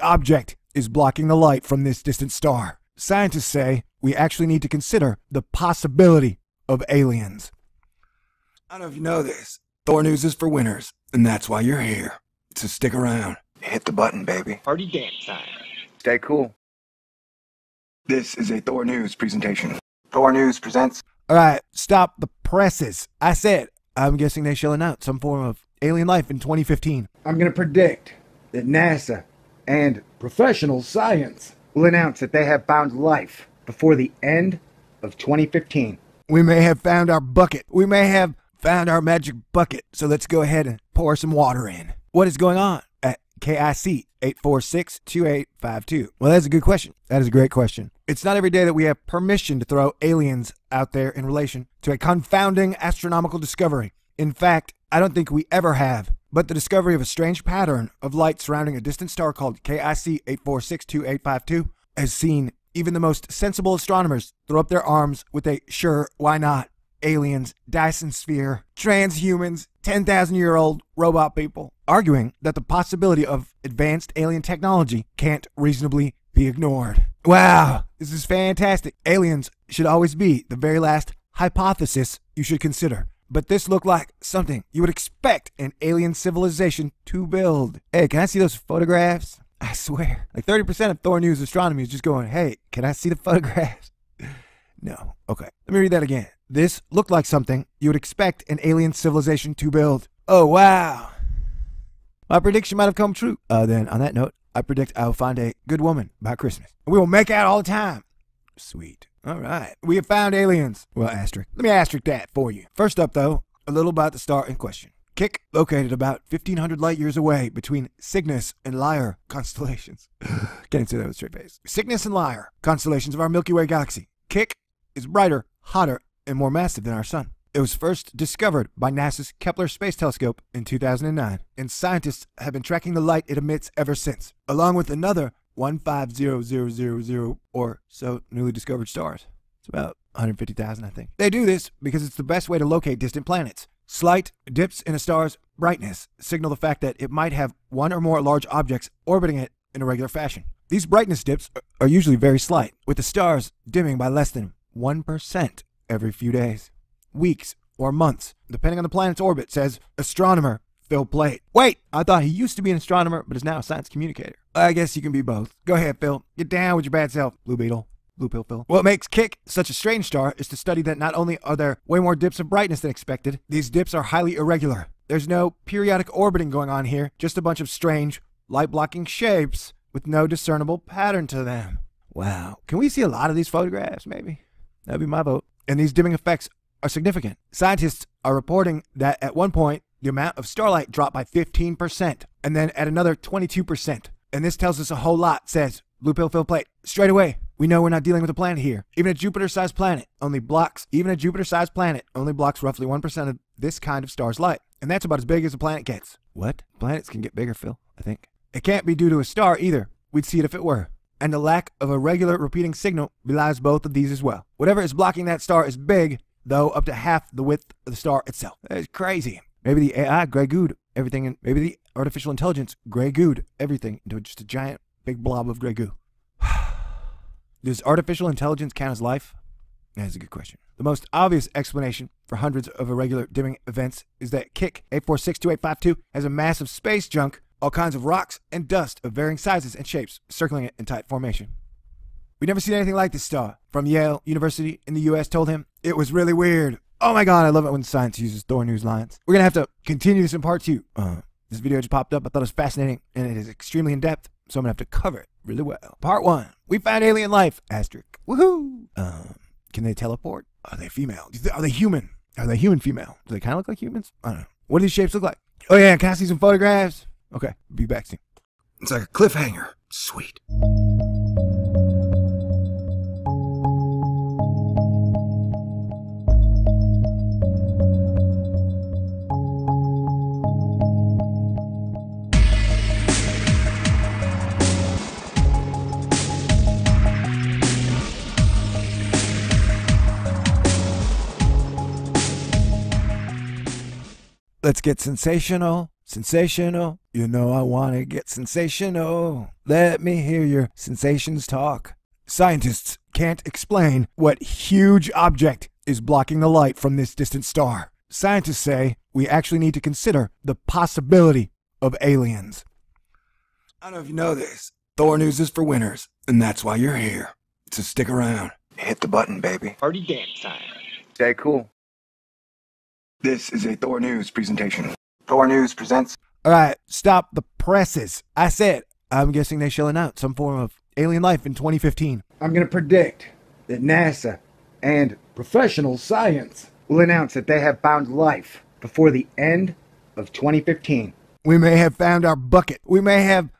object is blocking the light from this distant star. Scientists say we actually need to consider the possibility of aliens. I don't know if you know this. Thor News is for winners, and that's why you're here. So stick around. Hit the button, baby. Party dance time. Stay cool. This is a Thor News presentation. Thor News presents. All right, stop the presses. I said, I'm guessing they shall announce some form of alien life in 2015. I'm going to predict that NASA and professional science will announce that they have found life before the end of 2015. We may have found our bucket. We may have found our magic bucket. So let's go ahead and pour some water in. What is going on at KIC 846 2852? Well, that's a good question. That is a great question. It's not every day that we have permission to throw aliens out there in relation to a confounding astronomical discovery. In fact, I don't think we ever have. But the discovery of a strange pattern of light surrounding a distant star called KIC 8462852 has seen even the most sensible astronomers throw up their arms with a sure, why not? Aliens, Dyson sphere, transhumans, 10,000 year old robot people, arguing that the possibility of advanced alien technology can't reasonably be ignored. Wow, this is fantastic. Aliens should always be the very last hypothesis you should consider. But this looked like something you would expect an alien civilization to build. Hey, can I see those photographs? I swear. Like 30% of Thor News Astronomy is just going, hey, can I see the photographs? no. Okay. Let me read that again. This looked like something you would expect an alien civilization to build. Oh, wow. My prediction might have come true. Uh, then, on that note, I predict I will find a good woman by Christmas. And We will make out all the time. Sweet. All right. We have found aliens. Well, asterisk. Let me asterisk that for you. First up, though, a little about the star in question. Kick, located about 1,500 light years away between Cygnus and Lyre constellations. Can't say that with straight face. Cygnus and Lyre, constellations of our Milky Way galaxy. Kick is brighter, hotter, and more massive than our Sun. It was first discovered by NASA's Kepler Space Telescope in 2009, and scientists have been tracking the light it emits ever since, along with another 150000 or so newly discovered stars. It's about 150,000, I think. They do this because it's the best way to locate distant planets. Slight dips in a star's brightness signal the fact that it might have one or more large objects orbiting it in a regular fashion. These brightness dips are usually very slight, with the stars dimming by less than 1% every few days, weeks, or months, depending on the planet's orbit, says astronomer Phil Plait. Wait, I thought he used to be an astronomer, but is now a science communicator. I guess you can be both. Go ahead, Phil. Get down with your bad self, Blue Beetle. Blue Pill Phil. What makes Kik such a strange star is to study that not only are there way more dips of brightness than expected, these dips are highly irregular. There's no periodic orbiting going on here, just a bunch of strange, light blocking shapes with no discernible pattern to them. Wow. Can we see a lot of these photographs, maybe? That'd be my vote. And these dimming effects are significant. Scientists are reporting that at one point, the amount of starlight dropped by 15%, and then at another 22%. And this tells us a whole lot, says Blue Pill Phil Plait. Straight away, we know we're not dealing with a planet here. Even a Jupiter-sized planet only blocks, even a Jupiter-sized planet only blocks roughly 1% of this kind of star's light. And that's about as big as a planet gets. What? Planets can get bigger, Phil, I think. It can't be due to a star either. We'd see it if it were. And the lack of a regular repeating signal belies both of these as well. Whatever is blocking that star is big, though up to half the width of the star itself. That is crazy. Maybe the AI Grey Good everything, and maybe the artificial intelligence Grey Good everything into just a giant big blob of Grey goo. Does artificial intelligence count as life? That's a good question. The most obvious explanation for hundreds of irregular dimming events is that KIC 8462852 has a massive space junk, all kinds of rocks and dust of varying sizes and shapes circling it in tight formation. We never seen anything like this star. From Yale University in the US told him it was really weird. Oh my god, I love it when science uses Thor News lines. We're gonna have to continue this in part two. Uh, this video just popped up. I thought it was fascinating and it is extremely in depth, so I'm gonna have to cover it really well. Part one: We found alien life. Asterisk. Woohoo! Um, can they teleport? Are they female? Are they human? Are they human female? Do they kind of look like humans? I don't know. What do these shapes look like? Oh yeah, can I see some photographs? Okay, be back soon. It's like a cliffhanger. Sweet. Let's get sensational, Sensational. You know I want to get sensational. Let me hear your sensations talk. Scientists can't explain what huge object is blocking the light from this distant star. Scientists say we actually need to consider the possibility of aliens. I don't know if you know this. Thor News is for winners, and that's why you're here. So stick around. Hit the button, baby. Party dance time. Stay cool. This is a Thor News presentation. Thor News presents. All right, stop the presses. I said, I'm guessing they shall announce some form of alien life in 2015. I'm going to predict that NASA and professional science will announce that they have found life before the end of 2015. We may have found our bucket. We may have